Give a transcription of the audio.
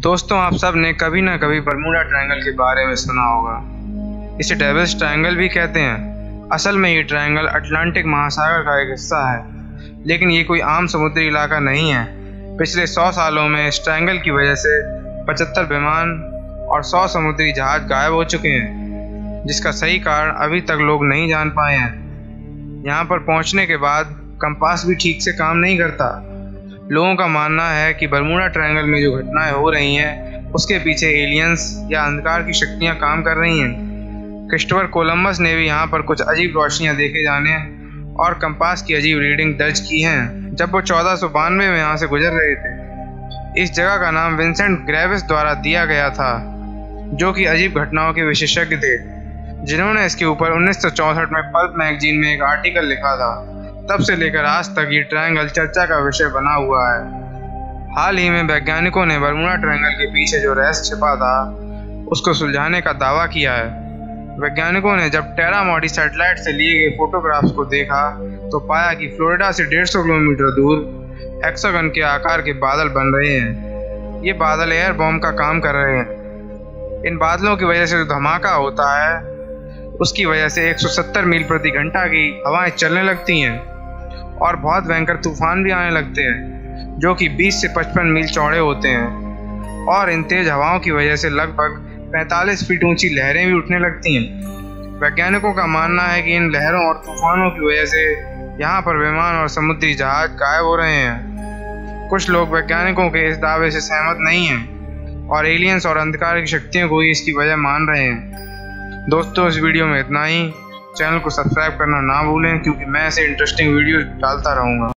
दोस्तों, आप सबने कभी ना कभी बरमूडा ट्रायंगल के बारे में सुना होगा। इसे डेविल्स ट्रायंगल भी कहते हैं। असल में ये ट्रायंगल अटलांटिक महासागर का एक हिस्सा है, लेकिन ये कोई आम समुद्री इलाका नहीं है। पिछले सौ सालों में इस ट्रायंगल की वजह से पचहत्तर विमान और सौ समुद्री जहाज़ गायब हो चुके हैं, जिसका सही कारण अभी तक लोग नहीं जान पाए हैं। यहाँ पर पहुँचने के बाद कंपास भी ठीक से काम नहीं करता। लोगों का मानना है कि बरमूडा ट्रायंगल में जो घटनाएँ हो रही हैं, उसके पीछे एलियंस या अंधकार की शक्तियाँ काम कर रही हैं। क्रिस्टोफर कोलंबस ने भी यहाँ पर कुछ अजीब रोशनियाँ देखे जाने और कंपास की अजीब रीडिंग दर्ज की हैं, जब वो चौदह सौ बानवे में यहाँ से गुजर रहे थे। इस जगह का नाम विंसेंट ग्रेविस द्वारा दिया गया था, जो कि अजीब घटनाओं के विशेषज्ञ थे, जिन्होंने इसके ऊपर उन्नीस सौ चौंसठ में पल्प मैगजीन में एक आर्टिकल लिखा था। तब से लेकर आज तक ये ट्रायंगल चर्चा का विषय बना हुआ है। हाल ही में वैज्ञानिकों ने बरमुडा ट्रायंगल के पीछे जो रहस्य छिपा था, उसको सुलझाने का दावा किया है। वैज्ञानिकों ने जब टेरा मॉडी सैटेलाइट से लिए गए फोटोग्राफ्स को देखा तो पाया कि फ्लोरिडा से 150 किलोमीटर दूर हेक्सागन के आकार के बादल बन रहे हैं। ये बादल एयर बॉम्ब का काम कर रहे हैं। इन बादलों की वजह से जो धमाका होता है उसकी वजह से 170 मील प्रति घंटा की हवाएँ चलने लगती हैं और बहुत भयंकर तूफ़ान भी आने लगते हैं, जो कि 20 से 55 मील चौड़े होते हैं। और इन तेज हवाओं की वजह से लगभग 45 फीट ऊँची लहरें भी उठने लगती हैं। वैज्ञानिकों का मानना है कि इन लहरों और तूफानों की वजह से यहाँ पर विमान और समुद्री जहाज़ गायब हो रहे हैं। कुछ लोग वैज्ञानिकों के इस दावे से सहमत नहीं हैं और एलियंस और अंधकार की शक्तियों को ही इसकी वजह मान रहे हैं। दोस्तों, इस वीडियो में इतना ही। चैनल को सब्सक्राइब करना ना भूलें, क्योंकि मैं ऐसे इंटरेस्टिंग वीडियो डालता रहूँगा।